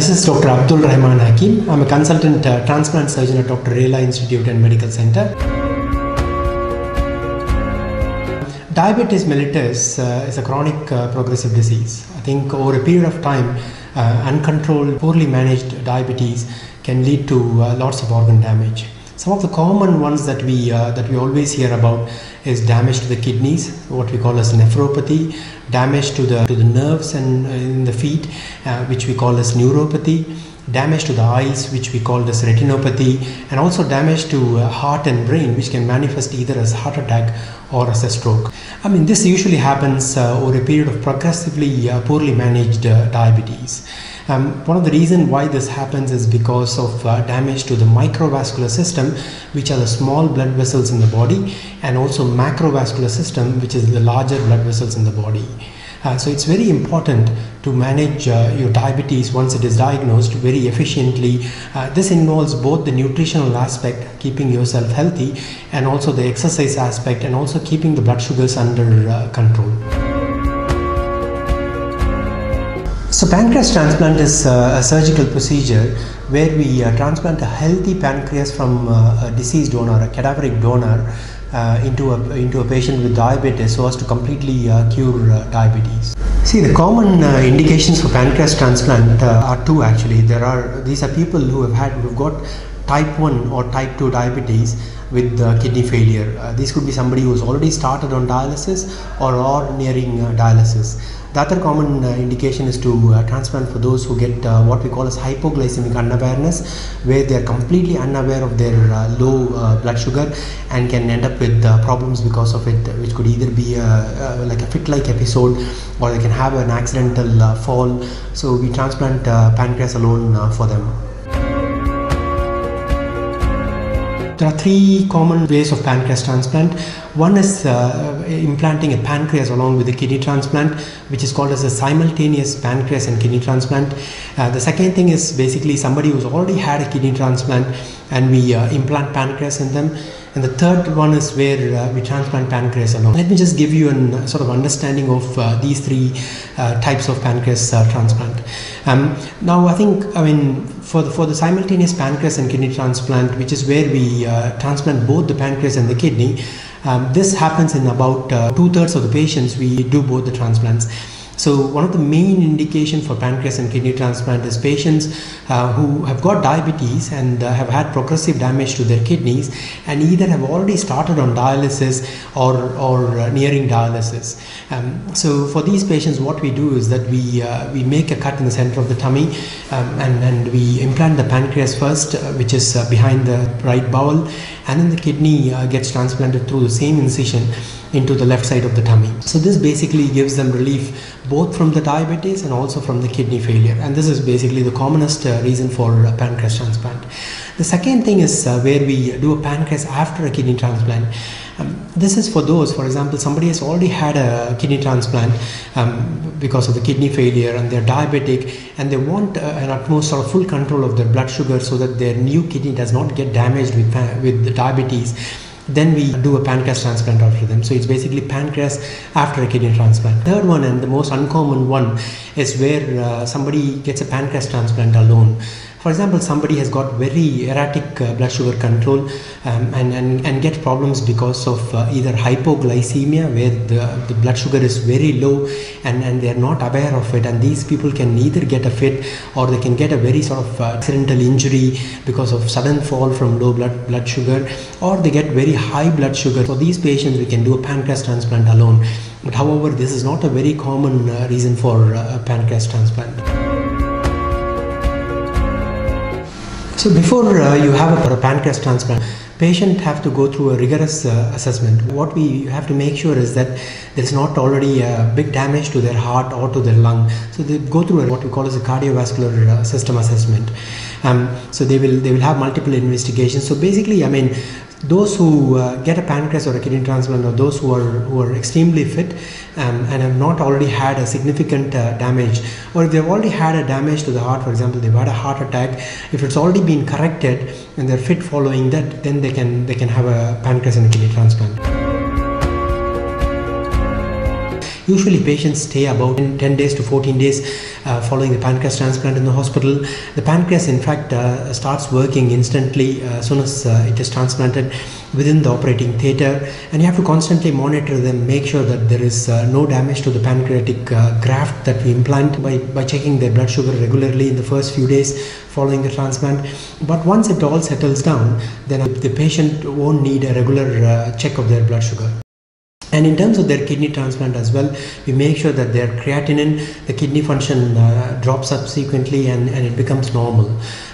this is Dr. Abdul Rahman Hakim. I'm a consultant uh, transplant surgeon at Dr. Rela Institute and Medical Center. Diabetes mellitus uh, is a chronic uh, progressive disease. I think over a period of time, uh, uncontrolled, poorly managed diabetes can lead to uh, lots of organ damage. Some of the common ones that we uh, that we always hear about is damage to the kidneys, what we call as nephropathy, damage to the to the nerves and uh, in the feet, uh, which we call as neuropathy, damage to the eyes, which we call as retinopathy, and also damage to uh, heart and brain, which can manifest either as heart attack or as a stroke. I mean, this usually happens uh, over a period of progressively uh, poorly managed diabetes. Um, one of the reasons why this happens is because of uh, damage to the microvascular system, which are the small blood vessels in the body, and also macrovascular system, which is the larger blood vessels in the body. Uh, so it's very important to manage uh, your diabetes once it is diagnosed very efficiently. Uh, this involves both the nutritional aspect, keeping yourself healthy, and also the exercise aspect, and also keeping the blood sugars under uh, control. So pancreas transplant is uh, a surgical procedure where we uh, transplant a healthy pancreas from uh, a deceased donor, a cadaveric donor, uh, into a into a patient with diabetes so as to completely uh, cure uh, diabetes. See, the common indications for pancreas transplant are two actually. There are these are people who have had who've got type 1 or type 2 diabetes with uh, kidney failure. Uh, this could be somebody who's already started on dialysis or, or nearing uh, dialysis. The other common uh, indication is to uh, transplant for those who get uh, what we call as hypoglycemic unawareness, where they are completely unaware of their uh, low uh, blood sugar and can end up with uh, problems because of it, which could either be a, like a fit-like episode or they can have an accidental fall. So we transplant pancreas alone for them. There are three common ways of pancreas transplant. One is uh, implanting a pancreas along with the kidney transplant, which is called as a simultaneous pancreas and kidney transplant. Uh, the second thing is basically somebody who's already had a kidney transplant and we uh, implant pancreas in them. And the third one is where uh, we transplant pancreas alone. Let me just give you a sort of understanding of uh, these three uh, types of pancreas uh, transplant. Um, now, I think, I mean, for the, for the simultaneous pancreas and kidney transplant, which is where we uh, transplant both the pancreas and the kidney, um, this happens in about uh, two thirds of the patients. We do both the transplants. So one of the main indication for pancreas and kidney transplant is patients uh, who have got diabetes and uh, have had progressive damage to their kidneys and either have already started on dialysis or, or uh, nearing dialysis. Um, so for these patients, what we do is that we, uh, we make a cut in the center of the tummy um, and, and we implant the pancreas first, uh, which is uh, behind the right bowel, and then the kidney gets transplanted through the same incision into the left side of the tummy. So this basically gives them relief both from the diabetes and also from the kidney failure. And this is basically the commonest uh, reason for uh, pancreas transplant. The second thing is uh, where we do a pancreas after a kidney transplant. Um, this is for those, for example, somebody has already had a kidney transplant um, because of the kidney failure and they're diabetic and they want uh, an utmost sort of full control of their blood sugar so that their new kidney does not get damaged with, with the diabetes then we do a pancreas transplant after them. So it's basically pancreas after a kidney transplant. Third one and the most uncommon one is where uh, somebody gets a pancreas transplant alone. For example, somebody has got very erratic uh, blood sugar control um, and, and, and get problems because of uh, either hypoglycemia, where the, the blood sugar is very low and, and they are not aware of it. And these people can either get a fit or they can get a very sort of uh, accidental injury because of sudden fall from low blood, blood sugar, or they get very high blood sugar. For these patients, we can do a pancreas transplant alone. But however, this is not a very common uh, reason for uh, pancreas transplant. So before uh, you have a, a, pancreas transplant, patient have to go through a rigorous uh, assessment. What we have to make sure is that there is not already a big damage to their heart or to their lung. So they go through a, what we call as a cardiovascular uh, system assessment. Um, so they will they will have multiple investigations. So basically, I mean, those who uh, get a pancreas or a kidney transplant or those who are who are extremely fit um, and have not already had a significant uh, damage or if they've already had a damage to the heart for example they've had a heart attack if it's already been corrected and they're fit following that then they can they can have a pancreas and a kidney transplant Usually patients stay about 10 days to 14 days uh, following the pancreas transplant in the hospital. The pancreas in fact uh, starts working instantly uh, as soon as uh, it is transplanted within the operating theatre and you have to constantly monitor them, make sure that there is uh, no damage to the pancreatic graft that we implant by, by checking their blood sugar regularly in the first few days following the transplant. But once it all settles down, then the patient won't need a regular check of their blood sugar. And in terms of their kidney transplant as well, we make sure that their creatinine, the kidney function uh, drops subsequently and, and it becomes normal.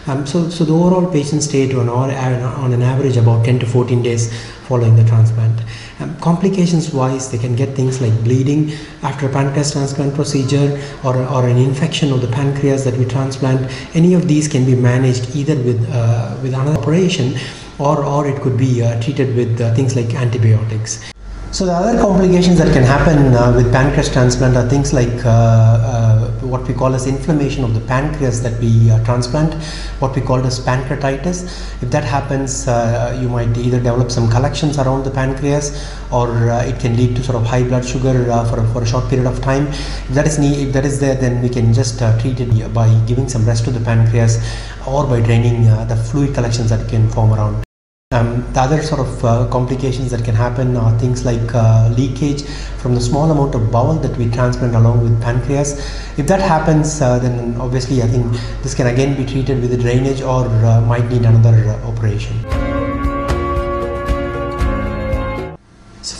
Um, so, so the overall patient stay to an, on an average about 10 to 14 days following the transplant. Um, complications wise, they can get things like bleeding after a pancreas transplant procedure or, or an infection of the pancreas that we transplant. Any of these can be managed either with, uh, with another operation or, or it could be uh, treated with uh, things like antibiotics. So the other complications that can happen uh, with pancreas transplant are things like uh, uh, what we call as inflammation of the pancreas that we uh, transplant, what we call as pancreatitis. If that happens, uh, you might either develop some collections around the pancreas or uh, it can lead to sort of high blood sugar for, a, for a short period of time. If that is, if that is there, then we can just treat it by giving some rest to the pancreas or by draining the fluid collections that can form around. Um, the other sort of uh, complications that can happen are things like uh, leakage from the small amount of bowel that we transplant along with pancreas. If that happens, uh, then obviously I think this can again be treated with a drainage or uh, might need another uh, operation.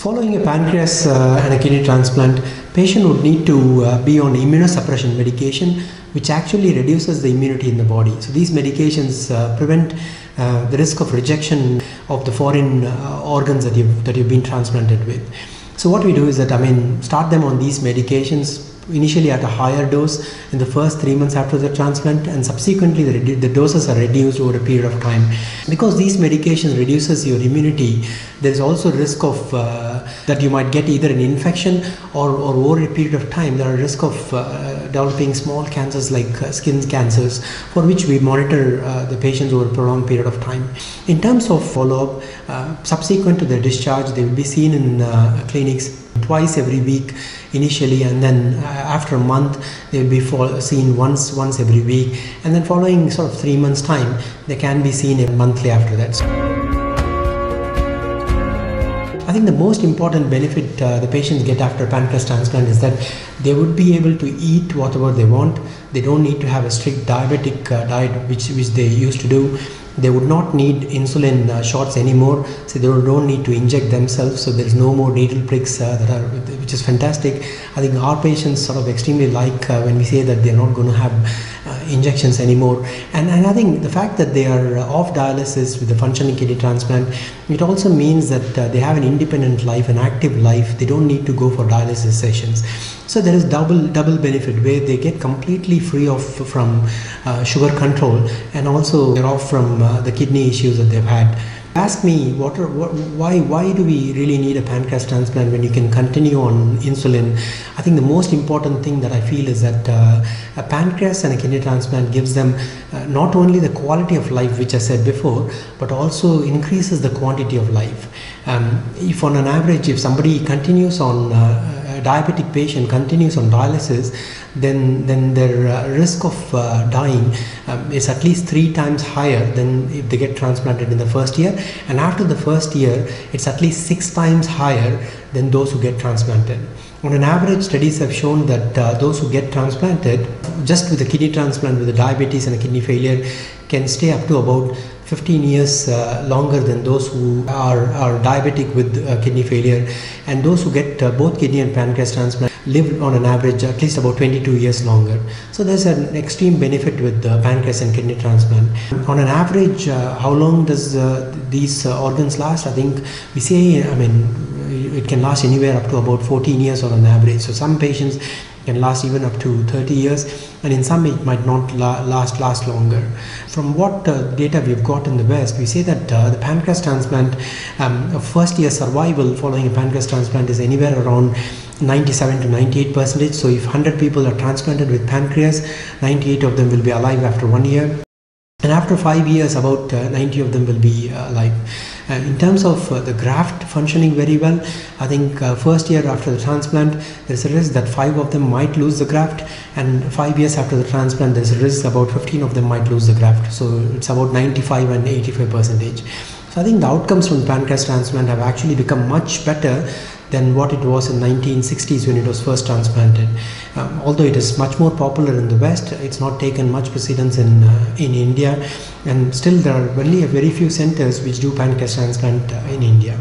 Following a pancreas uh, and a kidney transplant, patient would need to be on immunosuppression medication which actually reduces the immunity in the body. So these medications prevent uh, the risk of rejection of the foreign uh, organs that you've, that you've been transplanted with. So what we do is that, I mean, start them on these medications initially at a higher dose in the first three months after the transplant and subsequently the, the, doses are reduced over a period of time. Because these medications reduces your immunity there is also risk of uh, that you might get either an infection or, or over a period of time there are risk of uh, developing small cancers like uh, skin cancers for which we monitor uh, the patients over a prolonged period of time. In terms of follow-up uh, subsequent to their discharge they will be seen in uh, clinics twice every week initially and then uh, after a month they will be seen once once every week and then following sort of three months time they can be seen monthly after that I think the most important benefit uh, the patients get after pancreas transplant is that they would be able to eat whatever they want. They don't need to have a strict diabetic uh, diet, which, which they used to do they would not need insulin uh, shots anymore. So they don't need to inject themselves. So there's no more needle pricks uh, that are which is fantastic. I think our patients sort of extremely like uh, when we say that they're not going to have uh, injections anymore. And, and i think the fact that they are off dialysis with the functioning kidney transplant it also means that uh, they have an independent life an active life. They don't need to go for dialysis sessions. So there is double double benefit where they get completely free of from uh, sugar control and also they're off from uh, the kidney issues that they've had. Ask me what, are, what, why why do we really need a pancreas transplant when you can continue on insulin? I think the most important thing that I feel is that uh, a pancreas and a kidney transplant gives them uh, not only the quality of life, which I said before, but also increases the quantity of life. Um, if on an average, if somebody continues on uh, diabetic patient continues on dialysis, then, then their uh, risk of uh, dying um, is at least three times higher than if they get transplanted in the first year. And after the first year, it's at least six times higher than those who get transplanted. On an average, studies have shown that uh, those who get transplanted, just with a kidney transplant with a diabetes and a kidney failure, can stay up to about 15 years uh, longer than those who are, are diabetic with uh, kidney failure. And those who get uh, both kidney and pancreas transplant live on an average at least about 22 years longer. So there's an extreme benefit with the pancreas and kidney transplant. On an average uh, how long does uh, these uh, organs last? I think we say i mean it can last anywhere up to about 14 years on an average. So some patients can last even up to 30 years and in some it might not la- last last longer. From what uh, data we've got in the west we say that uh, the pancreas transplant um, first year survival following a pancreas transplant is anywhere around 97 to 98 percentage. So if 100 people are transplanted with pancreas 98 of them will be alive after one year. And after five years about uh, 90 of them will be uh, alive in terms of uh, the graft functioning very well i think uh, first year after the transplant there's a risk that five of them might lose the graft and five years after the transplant there's a risk about 15 of them might lose the graft. So it's about 95 and 85 percentage. So i think the outcomes from pancreas transplant have actually become much better than what it was in 1960s when it was first transplanted. Um, although it is much more popular in the West, it's not taken much precedence in uh, in India, and still there are only a very few centers which do pancreas transplant uh, in India.